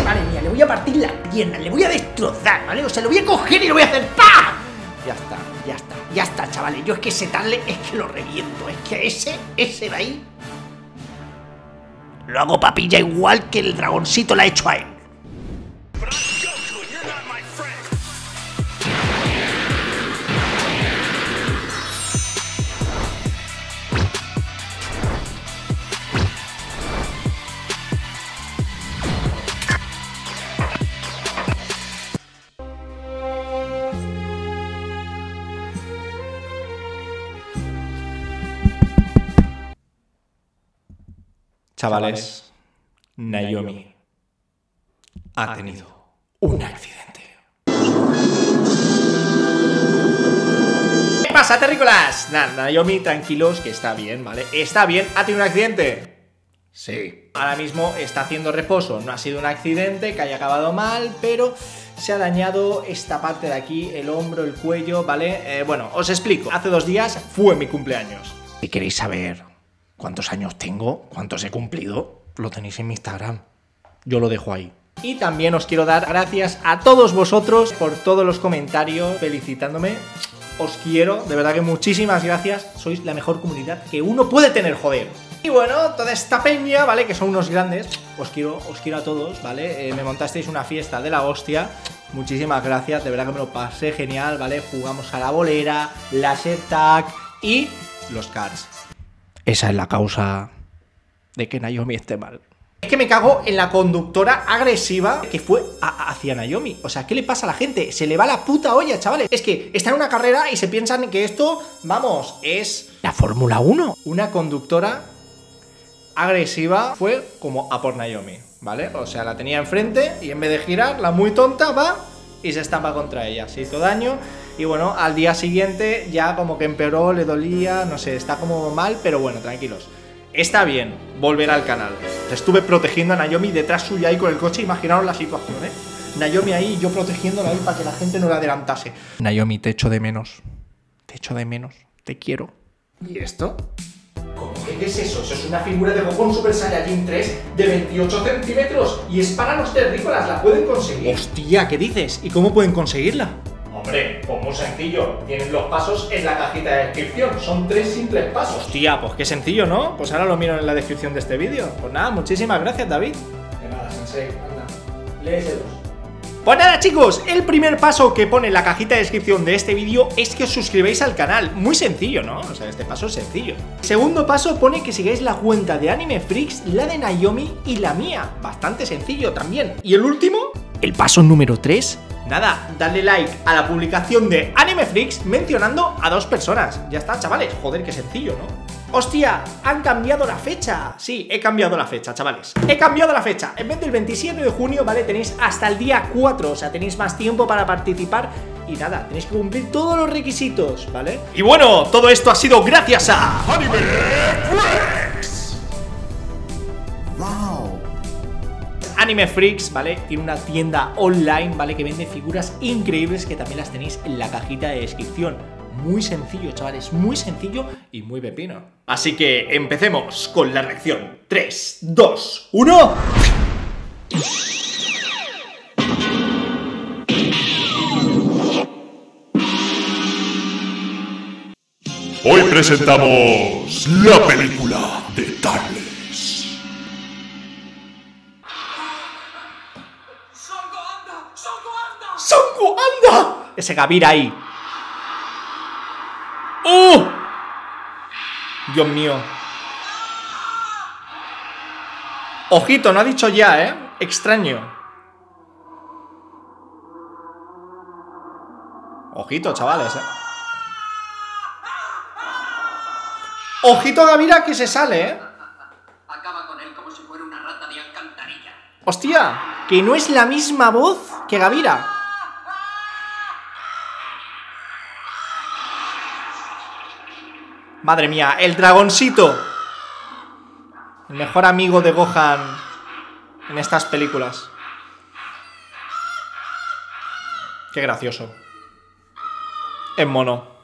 ese, madre mía, le voy a partir la pierna, le voy a destrozar, ¿vale? O sea, lo voy a coger y lo voy a hacer ¡pam! Ya está, ya está, ya está, chavales. Yo es que ese tarle es que lo reviento. Es que ese, ese de ahí. Lo hago papilla igual que el dragoncito le ha hecho a él. Chavales, Naomi ha tenido un accidente. ¿Qué pasa, terrícolas? Nada, Naomi, tranquilos, que está bien, ¿vale? Está bien, ha tenido un accidente. Sí. Ahora mismo está haciendo reposo. No ha sido un accidente que haya acabado mal, pero se ha dañado esta parte de aquí, el hombro, el cuello, ¿vale? Eh, bueno, os explico. Hace dos días fue mi cumpleaños. Si queréis saber cuántos años tengo, cuántos he cumplido, lo tenéis en mi Instagram. Yo lo dejo ahí. Y también os quiero dar gracias a todos vosotros por todos los comentarios felicitándome. Os quiero, de verdad que muchísimas gracias. Sois la mejor comunidad que uno puede tener, joder. Y bueno, toda esta peña, ¿vale? Que son unos grandes. Os quiero, os quiero a todos, ¿vale? Eh, me montasteis una fiesta de la hostia. Muchísimas gracias, de verdad que me lo pasé genial, ¿vale? Jugamos a la bolera, la tag y los cards. Esa es la causa de que Naomi esté mal. Es que me cago en la conductora agresiva que fue hacia Naomi. O sea, ¿qué le pasa a la gente? Se le va la puta olla, chavales. Es que está en una carrera y se piensan que esto, vamos, es... La Fórmula 1. Una conductora agresiva fue como a por Naomi, ¿vale? O sea, la tenía enfrente y en vez de girar, la muy tonta va y se estampa contra ella. Se hizo daño y bueno, al día siguiente ya como que empeoró, le dolía, no sé, está como mal, pero bueno, tranquilos. Está bien volver al canal. Estuve protegiendo a Naomi detrás suya ahí con el coche, imaginaros la situación, ¿eh? Naomi ahí, yo protegiéndola ahí para que la gente no la adelantase. Naomi, te echo de menos. Te echo de menos. Te quiero. ¿Y esto? ¿Cómo que qué es eso? Eso es una figura de Goku Super Saiyajin 3 de 28 centímetros y es para los terrícolas, la pueden conseguir. Hostia, ¿qué dices? ¿Y cómo pueden conseguirla? Hombre, pues muy sencillo. Tienen los pasos en la cajita de descripción. Son tres simples pasos. Hostia, pues qué sencillo, ¿no? Pues ahora lo miro en la descripción de este vídeo. Pues nada, muchísimas gracias, David. De nada, sensei. Anda, léeselos. Pues nada chicos, el primer paso que pone en la cajita de descripción de este vídeo es que os suscribáis al canal, muy sencillo, ¿no? O sea, este paso es sencillo. Segundo paso pone que sigáis la cuenta de Anime Freaks, la de Naomi y la mía, bastante sencillo también. Y el último, el paso número 3, nada, darle like a la publicación de Anime Freaks mencionando a dos personas. Ya está, chavales, joder, qué sencillo, ¿no? ¡Hostia! ¡Han cambiado la fecha! Sí, he cambiado la fecha, chavales He cambiado la fecha En vez del 27 de junio, ¿vale? Tenéis hasta el día 4 O sea, tenéis más tiempo para participar Y nada, tenéis que cumplir todos los requisitos, ¿vale? Y bueno, todo esto ha sido gracias a... ¡Anime Freaks! Anime Freaks, ¿vale? Tiene una tienda online, ¿vale? Que vende figuras increíbles que también las tenéis en la cajita de descripción muy sencillo, chavales, muy sencillo y muy pepino. Así que empecemos con la reacción. 3, 2, 1... Hoy presentamos la película de Tales. Ese Gavira ahí. ¡Oh! Dios mío. Ojito, no ha dicho ya, ¿eh? Extraño. Ojito, chavales, ¿eh? Ojito Gavira que se sale, ¿eh? Acaba con él como si fuera una rata de alcantarilla. Hostia, que no es la misma voz que Gavira. Madre mía, el dragoncito. El mejor amigo de Gohan en estas películas. Qué gracioso. Es mono.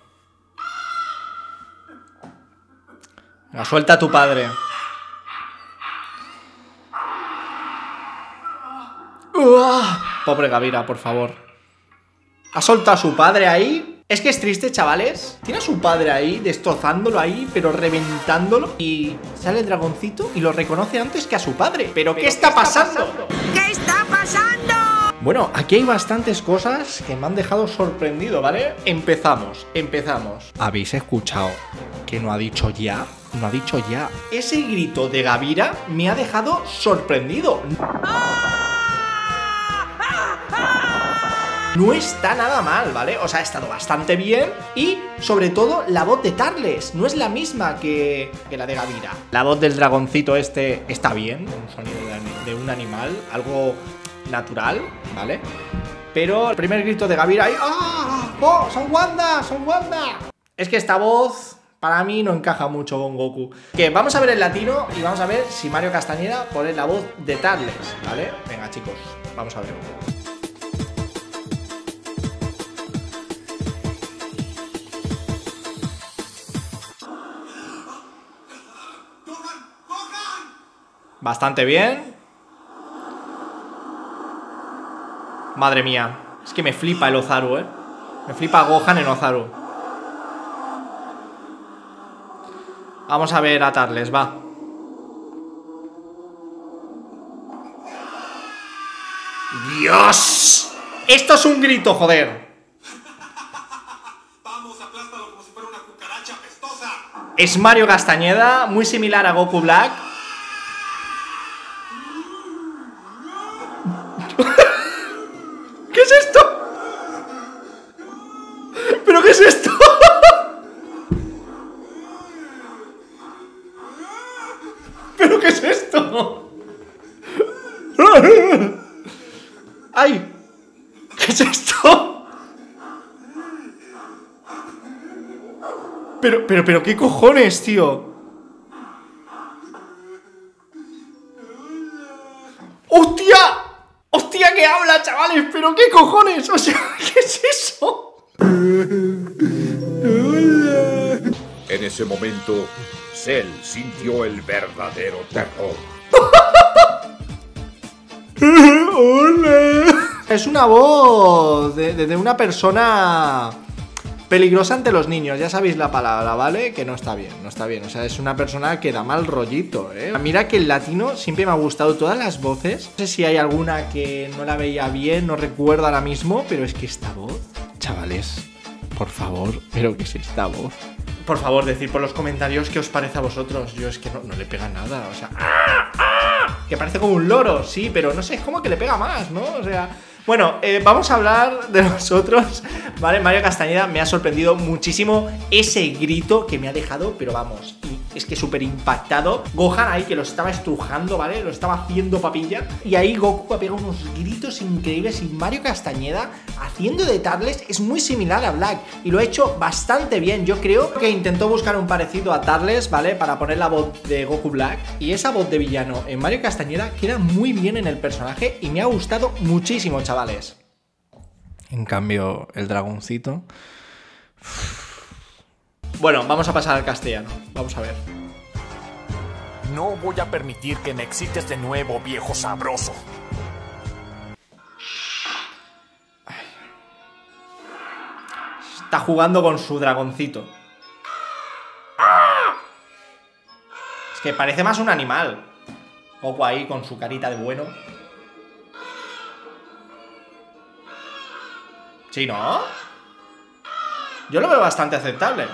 La suelta a tu padre. Pobre Gavira, por favor. Ha soltado a su padre ahí. Es que es triste, chavales. Tiene a su padre ahí, destrozándolo ahí, pero reventándolo. Y sale el dragoncito y lo reconoce antes que a su padre. ¿Pero, qué, está, pasando? ¿Qué está pasando? Bueno, aquí hay bastantes cosas que me han dejado sorprendido, ¿vale? Empezamos, empezamos. ¿Habéis escuchado que no ha dicho ya? No ha dicho ya. Ese grito de Gavira me ha dejado sorprendido. No está nada mal, ¿vale? O sea, ha estado bastante bien y, sobre todo, la voz de Tarles no es la misma que, la de Gavira. La voz del dragoncito este está bien, un sonido de, un animal, algo natural, ¿vale? Pero el primer grito de Gavira ahí, ¡ah! ¡Oh! ¡Son Wanda! ¡Son Wanda! Es que esta voz para mí no encaja mucho con Goku. Que vamos a ver el latino y vamos a ver si Mario Castañeda pone la voz de Tarles, ¿vale? Venga, chicos, vamos a ver. Bastante bien. Madre mía. Es que me flipa el Ozaru, eh. Me flipa Gohan en Ozaru. Vamos a ver a Tarles, va. ¡Dios! Esto es un grito, joder. Vamos, aplástalo como si fuera una cucaracha. Es Mario Castañeda, muy similar a Goku Black. ¿Pero qué es esto? ¡Ay! ¿Qué es esto? Pero, pero, pero, ¿qué cojones, tío? Ese momento, Cell sintió el verdadero terror. Es una voz de, de- de una persona peligrosa ante los niños, ya sabéis la palabra, ¿vale? Que no está bien, no está bien. O sea, es una persona que da mal rollito, ¿eh? Mira que el latino siempre me ha gustado todas las voces. No sé si hay alguna que no la veía bien, no recuerdo ahora mismo, pero es que esta voz, chavales, por favor, ¿pero qué es esta voz? Por favor, decid por los comentarios qué os parece a vosotros. Yo es que no, le pega nada, o sea... ¡ah! ¡ah! Que parece como un loro, sí, pero no sé, es como que le pega más, ¿no? O sea... Bueno, eh, vamos a hablar de nosotros, ¿vale? Mario Castañeda me ha sorprendido muchísimo ese grito que me ha dejado, pero vamos, es que súper impactado. Gohan ahí que lo estaba estrujando, ¿vale? Lo estaba haciendo papilla. Y ahí Goku ha unos gritos increíbles y Mario Castañeda haciendo de Tarles es muy similar a Black y lo ha hecho bastante bien. Yo creo que intentó buscar un parecido a Tarles, ¿vale? Para poner la voz de Goku Black y esa voz de villano en Mario Castañeda queda muy bien en el personaje y me ha gustado muchísimo, chavales. En cambio, el dragoncito... Bueno, vamos a pasar al castellano. Vamos a ver. No voy a permitir que me excites de nuevo, viejo sabroso. Está jugando con su dragoncito. Es que parece más un animal. Goku ahí con su carita de bueno. Sí, ¿no? Yo lo veo bastante aceptable.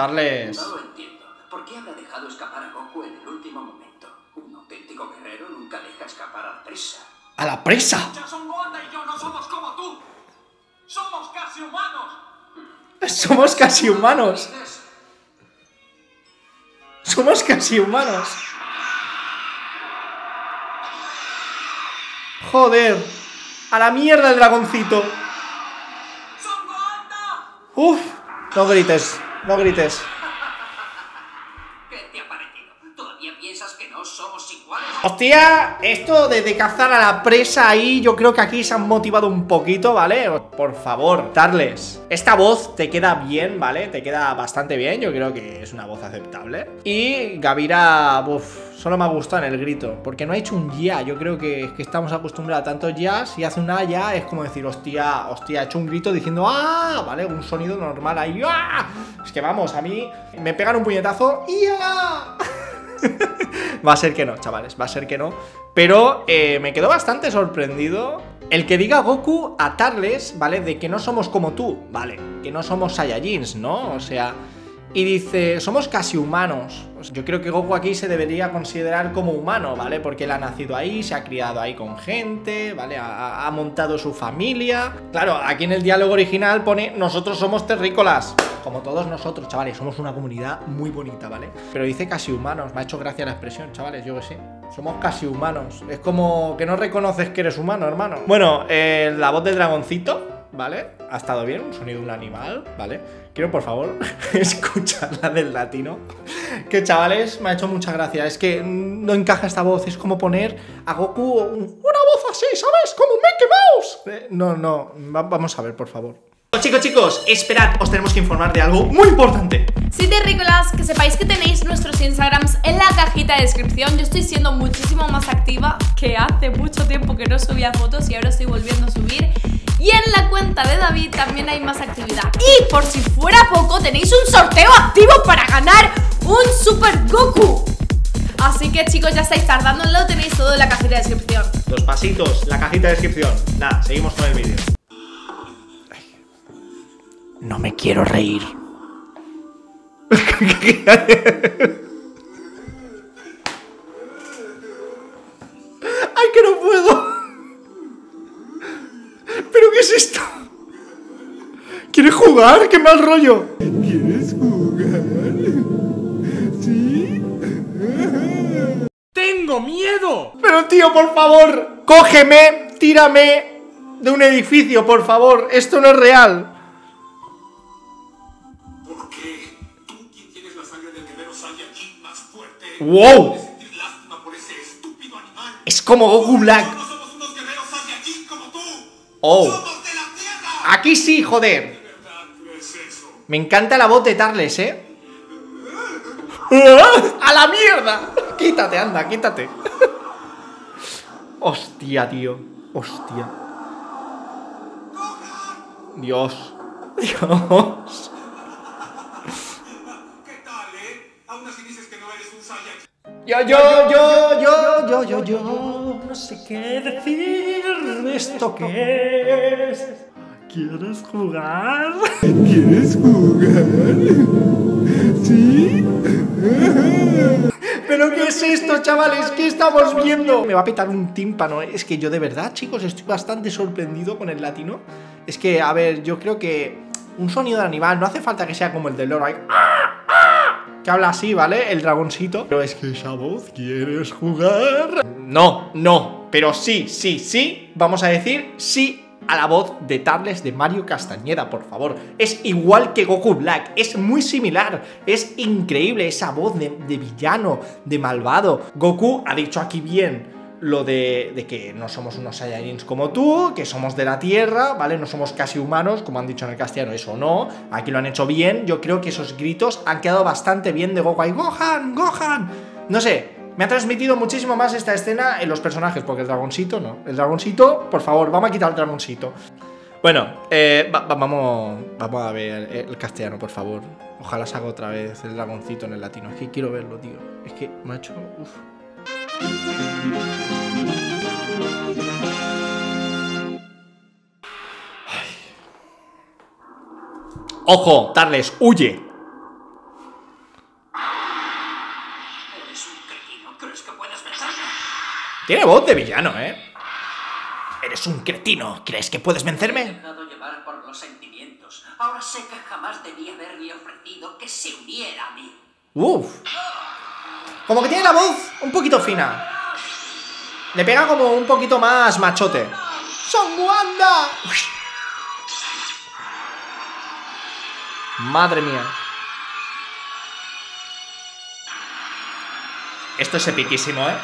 Darles... No lo entiendo. ¿Por qué habrá dejado escapar a Goku en el último momento? Un auténtico guerrero nunca deja escapar a la presa. ¡A la presa! Jason Wanda y yo no somos como tú. Somos casi humanos. Somos casi humanos. Somos casi humanos. Joder. A la mierda el dragoncito. Uf. No grites. No grites. ¿Qué te ha parecido? ¿Todavía piensas que no somos iguales? Hostia, esto de, de cazar a la presa ahí, yo creo que aquí se han motivado un poquito, ¿vale? Por favor, darles. Esta voz te queda bien, ¿vale? Te queda bastante bien, yo creo que es una voz aceptable. Y Gavira, uff, Solo me ha gustado en el grito. Porque no ha hecho un ya. Yo creo que, que estamos acostumbrados a tantos ya. Si hace una ya es como decir, hostia, hostia, ha hecho un grito diciendo ¡Ah! ¿Vale? Un sonido normal ahí. ¡Ah! Es que vamos, a mí me pegan un puñetazo y ¡ah! va a ser que no, chavales, va a ser que no. Pero eh, me quedó bastante sorprendido el que diga Goku a Tarles, ¿vale? De que no somos como tú, ¿vale? Que no somos Saiyajins, ¿no? O sea... Y dice, somos casi humanos. Pues yo creo que Goku aquí se debería considerar como humano, ¿vale? Porque él ha nacido ahí, se ha criado ahí con gente, ¿vale? Ha, montado su familia. Claro, aquí en el diálogo original pone, nosotros somos terrícolas. Como todos nosotros, chavales, somos una comunidad muy bonita, ¿vale? Pero dice casi humanos, me ha hecho gracia la expresión, chavales, yo que sé. Somos casi humanos. Es como que no reconoces que eres humano, hermano. Bueno, eh, la voz del dragoncito, ¿vale? Ha estado bien, un sonido de un animal, ¿vale? Quiero, por favor, escuchar la del latino. Que, chavales, me ha hecho mucha gracia. Es que no encaja esta voz. Es como poner a Goku un- una voz así, ¿sabes? Como Mickey Mouse. Eh, no, no. va- vamos a ver, por favor. Chicos, chicos, esperad, os tenemos que informar de algo muy importante. Sí, terrícolas, que sepáis que tenéis nuestros Instagrams en la cajita de descripción. Yo estoy siendo muchísimo más activa, que hace mucho tiempo que no subía fotos y ahora estoy volviendo a subir. Y en la cuenta de David también hay más actividad. Y por si fuera poco, tenéis un sorteo activo para ganar un Super Goku. Así que chicos, ya estáis tardando, lo tenéis todo en la cajita de descripción. Los pasitos, la cajita de descripción. Nada, seguimos con el vídeo. No me quiero reír. ¡Ay, que no puedo! ¿Pero qué es esto? ¿Quieres jugar? ¡Qué mal rollo! ¡Tengo miedo! Pero tío, por favor, cógeme, tírame de un edificio, por favor. Esto no es real. ¡Wow! Es como Goku Black. Oh. Aquí sí, joder. Me encanta la voz de Tarles, ¿eh? ¡A la mierda! Quítate, anda, quítate. Hostia, tío. Hostia. Dios. Dios. ¿Qué tal, eh? Aún así dices que no eres un Saiyajin. Yo, yo, yo, yo, yo, yo, yo. No sé qué decir de esto que es. ¿Quieres jugar? ¿Quieres jugar? ¿Sí? ¿Pero qué es esto, chavales? ¿Qué estamos viendo? Me va a petar un tímpano. Es que yo de verdad, chicos, estoy bastante sorprendido con el latino. Es que, a ver, yo creo que un sonido de animal no hace falta que sea como el del loro. ahí, que habla así, ¿vale? El dragoncito. Pero es que esa voz, ¿quieres jugar? No, no, pero sí, sí, sí. Vamos a decir sí a la voz de Tarles de Mario Castañeda, por favor. Es igual que Goku Black, es muy similar, es increíble esa voz de, de villano, de malvado. Goku ha dicho aquí bien lo de, que no somos unos Saiyajins como tú, que somos de la Tierra, ¿vale? No somos casi humanos, como han dicho en el castellano, eso no. Aquí lo han hecho bien. Yo creo que esos gritos han quedado bastante bien de Goku. ahí, Gohan, Gohan. No sé, me ha transmitido muchísimo más esta escena en los personajes, porque el dragoncito no. El dragoncito, por favor, vamos a quitar el dragoncito. Bueno, eh, va- va- vamos, vamos a ver el, el castellano, por favor. Ojalá salga otra vez el dragoncito en el latino. Es que quiero verlo, tío. Es que, macho, uff. Ojo, Tarles, huye. Eres un cretino. ¿Crees que puedes vencerme? Tiene voz de villano, ¿eh? Eres un cretino. ¿Crees que puedes Me he vencerme? dejado llevar por los sentimientos. Ahora sé que jamás debí haberle ofrecido que se uniera a mí. Uf. Como que tiene la voz un poquito fina. Le pega como un poquito más machote. ¡Son Wanda! Madre mía. Esto es epiquísimo, ¿eh?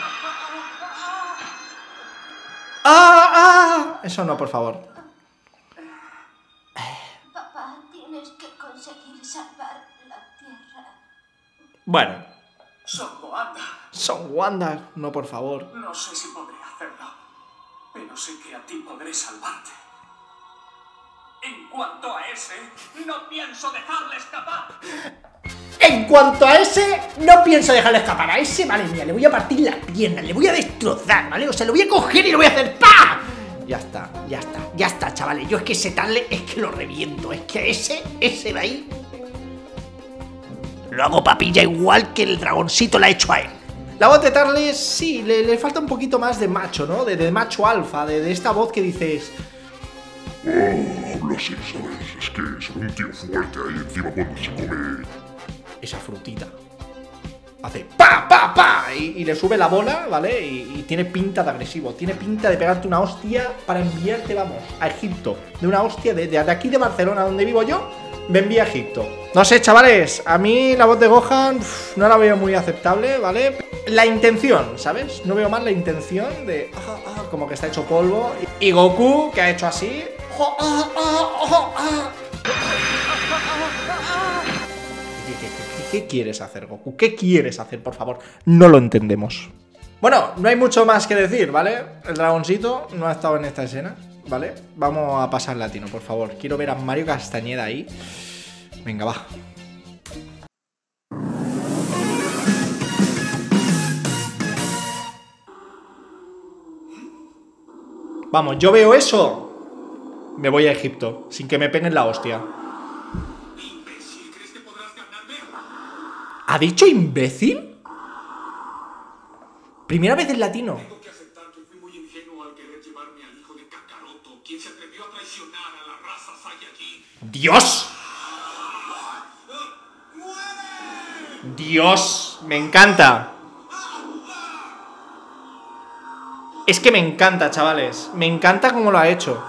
¡Ah! ¡Ah! Eso no, por favor. Papá, tienes que conseguir salvar la tierra. Bueno, Son Wanda. Son Wanda, no por favor. No sé si podré hacerlo, pero sé que a ti podré salvarte. En cuanto a ese, no pienso dejarle escapar. En cuanto a ese, no pienso dejarle escapar. A ese, vale, mía, le voy a partir la pierna, le voy a destrozar, ¿vale? O sea, lo voy a coger y lo voy a hacer ¡pa! Ya está, ya está, ya está, chavales. Yo es que ese tal es que lo reviento. Es que ese, ese de ahí. Lo hago papilla igual que el dragoncito le ha hecho a él. La voz de Tarles, sí, le, le falta un poquito más de macho, ¿no? De, de macho alfa, de, de esta voz que dices. Oh, habla así, ¿sabes? Es que es un tío fuerte ahí encima cuando se come. esa frutita. Hace pa, pa, pa y, le sube la bola, ¿vale? Y, tiene pinta de agresivo, tiene pinta de pegarte una hostia para enviarte, vamos, a Egipto. De una hostia de, de, aquí de Barcelona, donde vivo yo, me envía a Egipto. No sé, chavales, a mí la voz de Gohan no la veo muy aceptable, ¿vale? La intención, ¿sabes? No veo más la intención de... ah, ah, como que está hecho polvo. Y Goku, que ha hecho así... oh, ah, oh, qué- quieres hacer, Goku? ¿Qué quieres hacer, por favor? No lo entendemos. Bueno, no hay mucho más que decir, ¿vale? El dragoncito no ha estado en esta escena, ¿vale? Vamos a pasar latino, por favor. Quiero ver a Mario Castañeda ahí. Venga, va. Vamos, yo veo eso. Me voy a Egipto, sin que me peguen la hostia. ¿Ha dicho imbécil? Primera vez en latino. Tengo que aceptar que fui muy ingenuo al querer llevarme al hijo de Kakaroto, quien se atrevió a traicionar a la raza Saiyajin. ¡Dios! Dios, me encanta. Es que me encanta, chavales. Me encanta cómo lo ha hecho.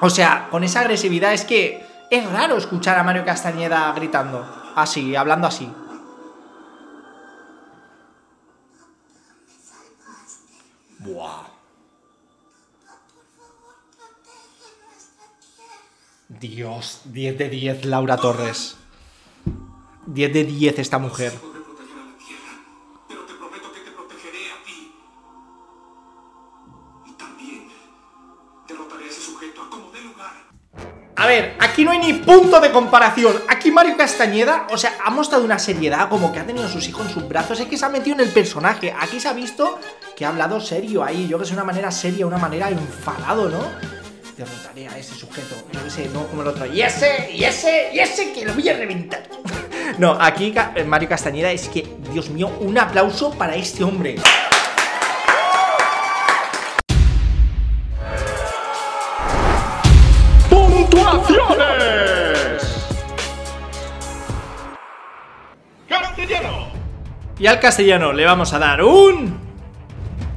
O sea, con esa agresividad es que es raro escuchar a Mario Castañeda gritando. Así, hablando así. Dios, 10 de 10 Laura Torres. 10 de 10 esta mujer. A ver, aquí no hay ni punto de comparación. Aquí Mario Castañeda, o sea, ha mostrado una seriedad como que ha tenido a sus hijos en sus brazos. Es que se ha metido en el personaje. Aquí se ha visto que ha hablado serio ahí. Yo que sé, una manera seria, una manera enfadado, ¿no? Derrotaré a ese sujeto. Que sé, no como el otro. Y ese, y ese, y ese que lo voy a reventar. No, aquí Mario Castañeda es que, Dios mío, un aplauso para este hombre. ¡Puntuaciones! ¡Castellano! Y al castellano le vamos a dar un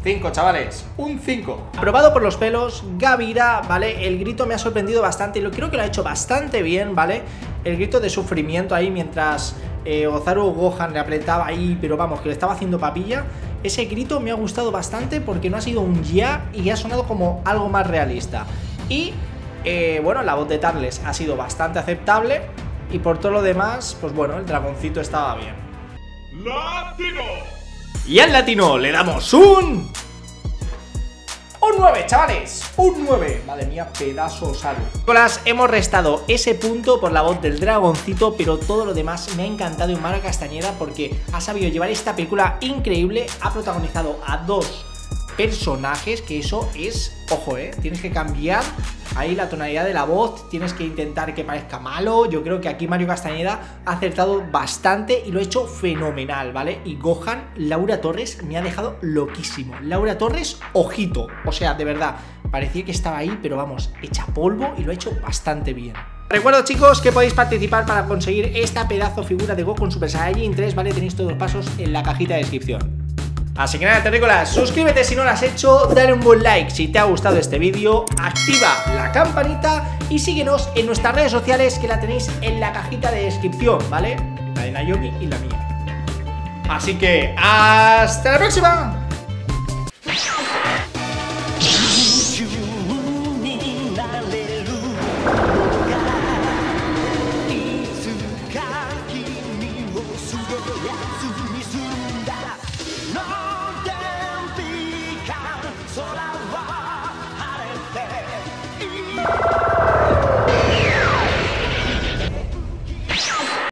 5, chavales, un 5. Aprobado por los pelos, Gavira, ¿vale? El grito me ha sorprendido bastante y lo creo que lo ha hecho bastante bien, ¿vale? El grito de sufrimiento ahí mientras eh, Ozaru Gohan le apretaba ahí, pero vamos, que le estaba haciendo papilla. Ese grito me ha gustado bastante porque no ha sido un ya y ha sonado como algo más realista. Y, eh, bueno, la voz de Tarles ha sido bastante aceptable y por todo lo demás, pues bueno, el dragoncito estaba bien. ¡Latino! Y al latino le damos un... Un 9, chavales, un 9 Madre mía, pedazo salvo Nicolás, hemos restado ese punto por la voz del dragoncito Pero todo lo demás me ha encantado en Mara Castañeda Porque ha sabido llevar esta película increíble Ha protagonizado a dos personajes Que eso es, ojo eh, tienes que cambiar ahí la tonalidad de la voz Tienes que intentar que parezca malo. Yo creo que aquí Mario Castañeda ha acertado bastante Y lo ha hecho fenomenal, ¿vale? Y Gohan, Laura Torres me ha dejado loquísimo. Laura Torres, ojito. O sea, de verdad, parecía que estaba ahí Pero vamos, hecha polvo y lo ha hecho bastante bien. Recuerdo chicos que podéis participar para conseguir esta pedazo figura de Goku Super Saiyajin 3, ¿vale? Tenéis todos los pasos en la cajita de descripción Así que nada, terrícolas, suscríbete si no lo has hecho, dale un buen like si te ha gustado este vídeo, activa la campanita y síguenos en nuestras redes sociales que la tenéis en la cajita de descripción, ¿vale? La de Naomi y la mía. Así que, hasta la próxima.